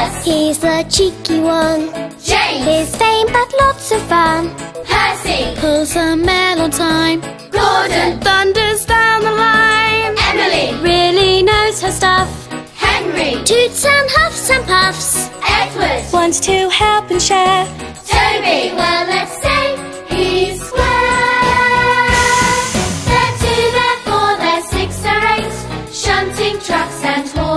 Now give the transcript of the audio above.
Hers. He's the cheeky one. James. His fame but lots of fun. Percy. Pulls a mail on time. Gordon. Thunders down the line. Emily. Really knows her stuff. Henry. Toots and huffs and puffs. Edward. Wants to help and share. Toby. Well, let's say he's square. They're two, they're four, they're six, they're eight. Shunting trucks and horses.